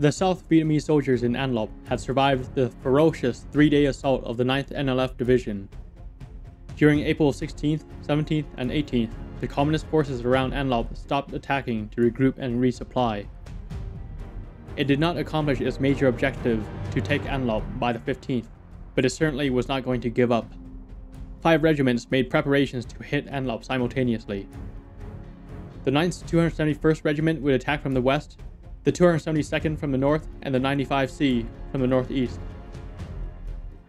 The South Vietnamese soldiers in An Loc had survived the ferocious three-day assault of the 9th NLF Division. During April 16th, 17th, and 18th, the communist forces around An Loc stopped attacking to regroup and resupply. It did not accomplish its major objective to take An Loc by the 15th, but it certainly was not going to give up. Five regiments made preparations to hit An Loc simultaneously. The 9th 271st Regiment would attack from the west, the 272nd from the north, and the 95C from the northeast.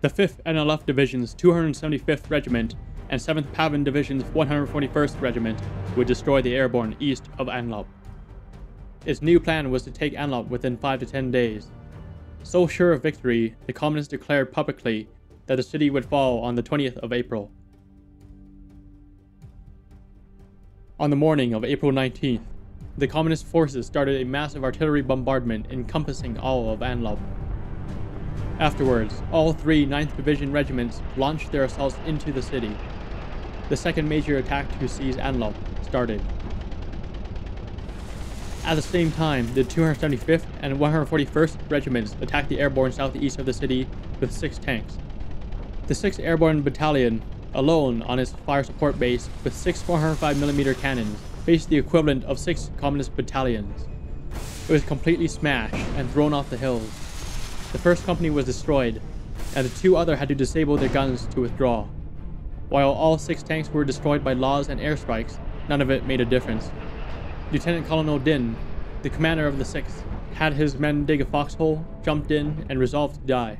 The 5th NLF Division's 275th Regiment and 7th PAVN Division's 141st Regiment would destroy the airborne east of An Loc. Its new plan was to take An Loc within 5 to 10 days. So sure of victory, the communists declared publicly that the city would fall on the 20th of April. On the morning of April 19th, the communist forces started a massive artillery bombardment encompassing all of An Loc. Afterwards, all three 9th Division regiments launched their assaults into the city. The second major attack to seize An Loc started. At the same time, the 275th and 141st regiments attacked the airborne southeast of the city with six tanks. The 6th Airborne Battalion, alone on its fire support base with six 405mm cannons, faced the equivalent of six communist battalions. It was completely smashed and thrown off the hills. The first company was destroyed, and the two other had to disable their guns to withdraw. While all six tanks were destroyed by LAWs and airstrikes, none of it made a difference. Lieutenant Colonel Din, the commander of the 6th, had his men dig a foxhole, jumped in, and resolved to die.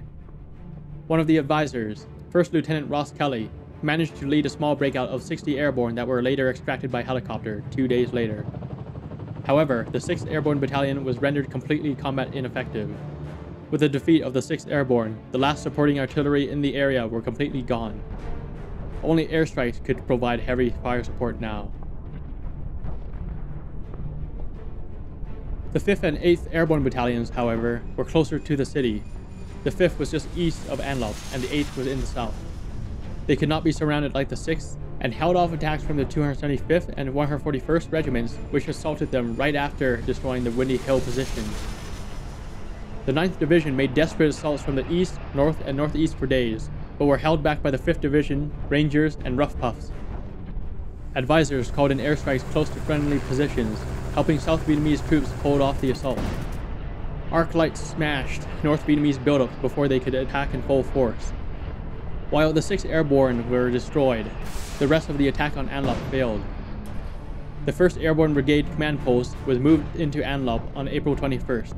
One of the advisors, First Lieutenant Ross Kelly, managed to lead a small breakout of 60 airborne that were later extracted by helicopter two days later. However, the 6th Airborne Battalion was rendered completely combat ineffective. With the defeat of the 6th Airborne, the last supporting artillery in the area were completely gone. Only airstrikes could provide heavy fire support now. The 5th and 8th Airborne Battalions, however, were closer to the city. The 5th was just east of An Loc, and the 8th was in the south. They could not be surrounded like the 6th, and held off attacks from the 275th and 141st Regiments, which assaulted them right after destroying the Windy Hill positions. The 9th Division made desperate assaults from the east, north, and northeast for days, but were held back by the 5th Division, Rangers, and Ruff Puffs. Advisors called in airstrikes close to friendly positions, helping South Vietnamese troops hold off the assault. Arc lights smashed North Vietnamese buildups before they could attack in full force. While the six Airborne were destroyed, the rest of the attack on An Loc failed. The 1st Airborne Brigade command post was moved into An Loc on April 21st.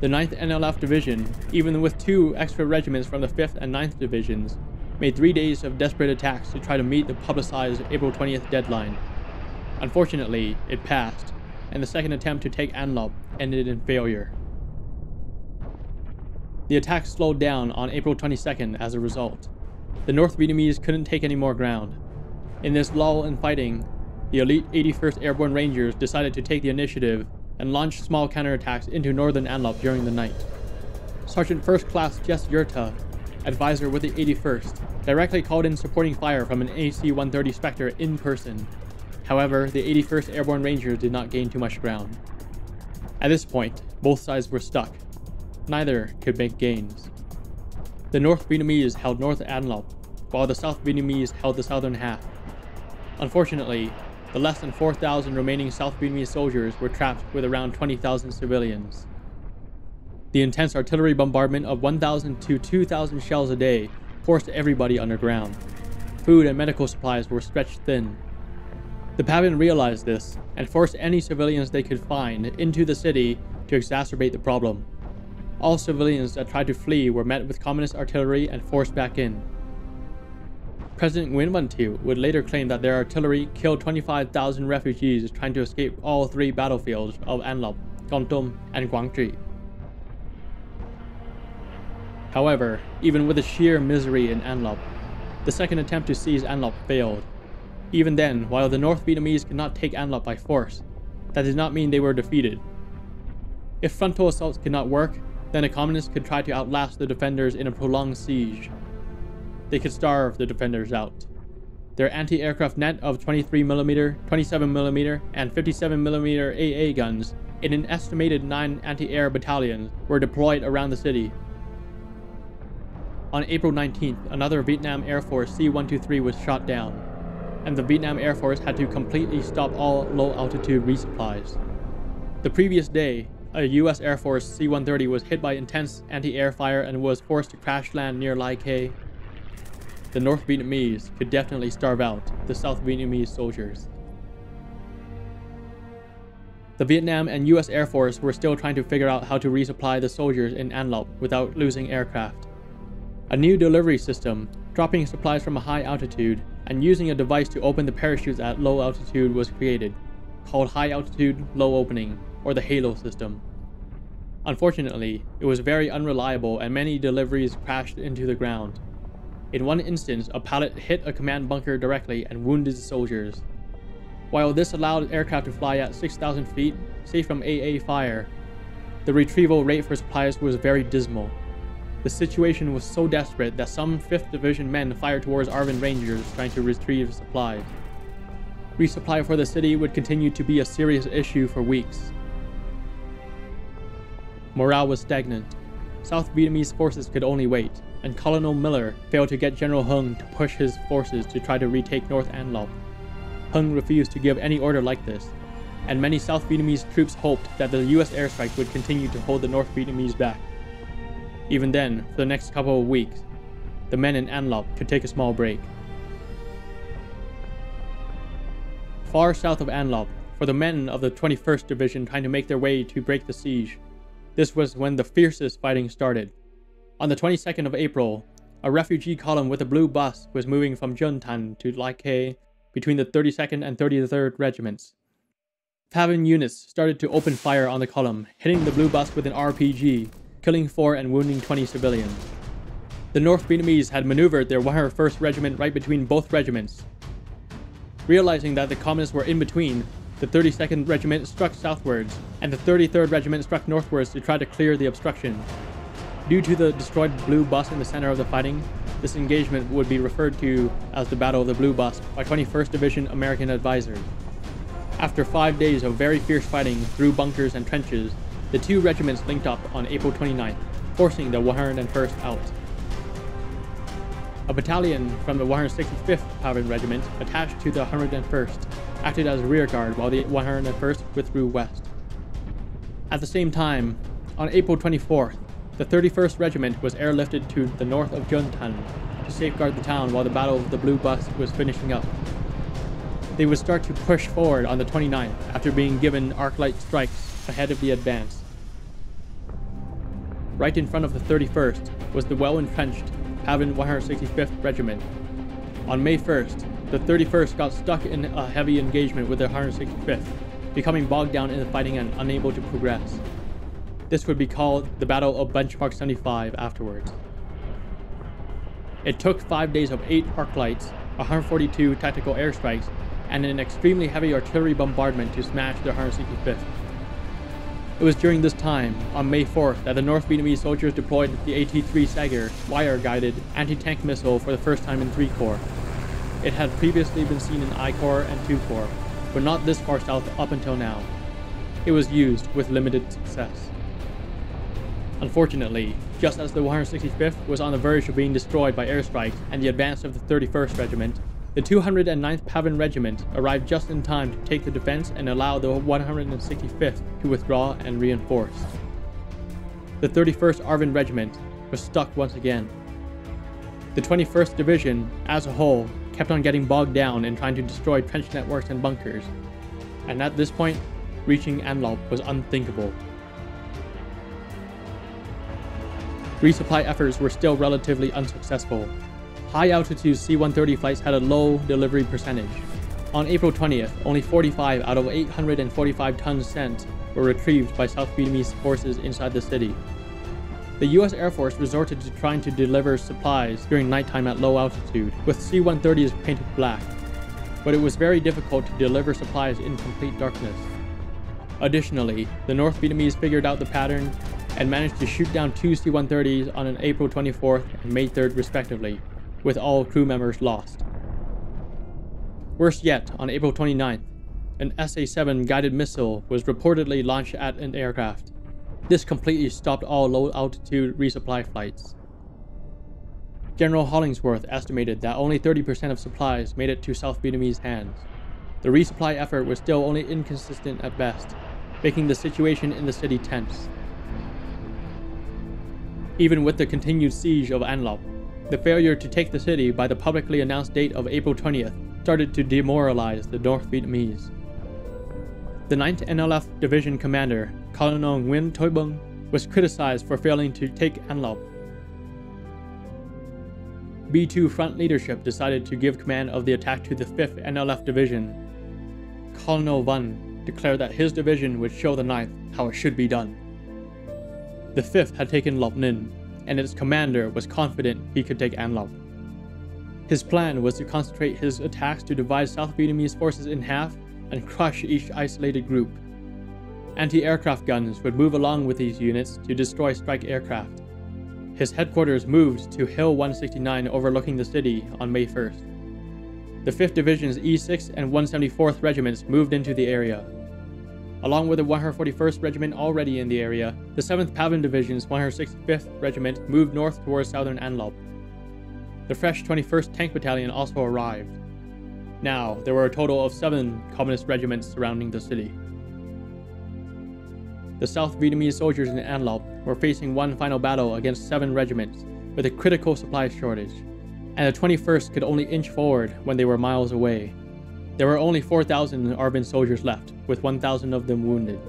The 9th NLF Division, even with two extra regiments from the 5th and 9th Divisions, made three days of desperate attacks to try to meet the publicized April 20th deadline. Unfortunately, it passed, and the second attempt to take An Loc ended in failure. The attack slowed down on April 22nd as a result. The North Vietnamese couldn't take any more ground. In this lull in fighting, the elite 81st Airborne Rangers decided to take the initiative and launch small counterattacks into northern An Loc during the night. Sergeant First Class Jess Yearta, advisor with the 81st, directly called in supporting fire from an AC-130 Spectre in person. However, the 81st Airborne Rangers did not gain too much ground. At this point, both sides were stuck, neither could make gains. The North Vietnamese held North An while the South Vietnamese held the southern half. Unfortunately, the less than 4,000 remaining South Vietnamese soldiers were trapped with around 20,000 civilians. The intense artillery bombardment of 1,000 to 2,000 shells a day forced everybody underground. Food and medical supplies were stretched thin. The PAVN realized this and forced any civilians they could find into the city to exacerbate the problem. All civilians that tried to flee were met with communist artillery and forced back in. President Nguyen Van Thieu would later claim that their artillery killed 25,000 refugees trying to escape all three battlefields of An Loc, and Quang Tri. However, even with the sheer misery in An Loc, the second attempt to seize An Loc failed. Even then, while the North Vietnamese could not take An Loc by force, that did not mean they were defeated. If frontal assaults could not work, then the communists could try to outlast the defenders in a prolonged siege. They could starve the defenders out. Their anti-aircraft net of 23mm, 27mm, and 57mm AA guns in an estimated 9 anti-air battalions were deployed around the city. On April 19th, another Vietnam Air Force C-123 was shot down, and the Vietnam Air Force had to completely stop all low-altitude resupplies. The previous day, a US Air Force C-130 was hit by intense anti-air fire and was forced to crash land near Lai Khe the North Vietnamese could definitely starve out the South Vietnamese soldiers. The Vietnam and US Air Force were still trying to figure out how to resupply the soldiers in An Loc without losing aircraft. A new delivery system, dropping supplies from a high altitude and using a device to open the parachutes at low altitude was created, called High Altitude Low Opening, or the HALO system. Unfortunately, it was very unreliable and many deliveries crashed into the ground. In one instance, a pilot hit a command bunker directly and wounded soldiers. While this allowed aircraft to fly at 6,000 feet, safe from AA fire, the retrieval rate for supplies was very dismal. The situation was so desperate that some 5th Division men fired towards ARVN Rangers trying to retrieve supplies. Resupply for the city would continue to be a serious issue for weeks. Morale was stagnant. South Vietnamese forces could only wait and Colonel Miller failed to get General Hung to push his forces to try to retake North An Loc. Hung refused to give any order like this, and many South Vietnamese troops hoped that the US airstrike would continue to hold the North Vietnamese back. Even then, for the next couple of weeks, the men in An could take a small break. Far south of An for the men of the 21st Division trying to make their way to break the siege, this was when the fiercest fighting started. On the 22nd of April, a refugee column with a blue bus was moving from Chon Thanh to Lai between the 32nd and 33rd regiments. PAVN units started to open fire on the column, hitting the blue bus with an RPG, killing 4 and wounding 20 civilians. The North Vietnamese had maneuvered their 101st Regiment right between both regiments. Realizing that the communists were in between, the 32nd Regiment struck southwards, and the 33rd Regiment struck northwards to try to clear the obstruction. Due to the destroyed blue bus in the center of the fighting, this engagement would be referred to as the Battle of the Blue Bus by 21st Division American advisors. After five days of very fierce fighting through bunkers and trenches, the two regiments linked up on April 29th, forcing the 101st out. A battalion from the 165th PAVN Regiment attached to the 101st acted as rearguard while the 101st withdrew west. At the same time, on April 24th, the 31st Regiment was airlifted to the north of Chon Thanh to safeguard the town while the Battle of the Blue Bus was finishing up. They would start to push forward on the 29th after being given arc-light strikes ahead of the advance. Right in front of the 31st was the well-entrenched PAVN 165th Regiment. On May 1st, the 31st got stuck in a heavy engagement with the 165th, becoming bogged down in the fighting and unable to progress. This would be called the Battle of Benchmark 75 afterwards. It took 5 days of 8 arc lights, 142 tactical airstrikes, and an extremely heavy artillery bombardment to smash the 165th. It was during this time, on May 4th, that the North Vietnamese soldiers deployed the AT-3 Sagger wire-guided anti-tank missile for the first time in 3 Corps. It had previously been seen in I Corps and 2 Corps, but not this far south up until now. It was used with limited success. Unfortunately, just as the 165th was on the verge of being destroyed by airstrikes and the advance of the 31st Regiment, the 209th PAVN Regiment arrived just in time to take the defense and allow the 165th to withdraw and reinforce. The 31st ARVN Regiment was stuck once again. The 21st Division, as a whole, kept on getting bogged down in trying to destroy trench networks and bunkers, and at this point, reaching An Loc was unthinkable. resupply efforts were still relatively unsuccessful. High altitude C-130 flights had a low delivery percentage. On April 20th, only 45 out of 845 tons sent were retrieved by South Vietnamese forces inside the city. The US Air Force resorted to trying to deliver supplies during nighttime at low altitude, with C-130s painted black, but it was very difficult to deliver supplies in complete darkness. Additionally, the North Vietnamese figured out the pattern and managed to shoot down two C-130s on April 24th and May 3rd respectively, with all crew members lost. Worse yet, on April 29th, an SA-7 guided missile was reportedly launched at an aircraft. This completely stopped all low-altitude resupply flights. General Hollingsworth estimated that only 30% of supplies made it to South Vietnamese hands. The resupply effort was still only inconsistent at best, making the situation in the city tense. Even with the continued siege of An Loc, the failure to take the city by the publicly announced date of April 20th started to demoralize the North Vietnamese. The 9th NLF Division commander, Colonel Nguyen Toi Bung, was criticized for failing to take An Loc. B-2 front leadership decided to give command of the attack to the 5th NLF Division. Colonel Van declared that his division would show the 9th how it should be done. The 5th had taken Loc Ninh, and its commander was confident he could take An Loc. His plan was to concentrate his attacks to divide South Vietnamese forces in half and crush each isolated group. Anti-aircraft guns would move along with these units to destroy strike aircraft. His headquarters moved to Hill 169 overlooking the city on May 1st. The 5th Division's E6 and 174th Regiments moved into the area. Along with the 141st Regiment already in the area, the 7th PAVN Division's 165th Regiment moved north towards southern An Loc. The fresh 21st Tank Battalion also arrived. Now, there were a total of seven Communist regiments surrounding the city. The South Vietnamese soldiers in An Loc were facing one final battle against seven regiments with a critical supply shortage, and the 21st could only inch forward when they were miles away. There were only 4,000 ARVN soldiers left, with 1,000 of them wounded.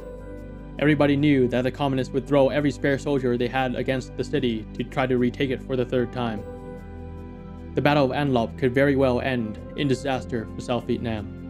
Everybody knew that the communists would throw every spare soldier they had against the city to try to retake it for the third time. The Battle of An Loc could very well end in disaster for South Vietnam.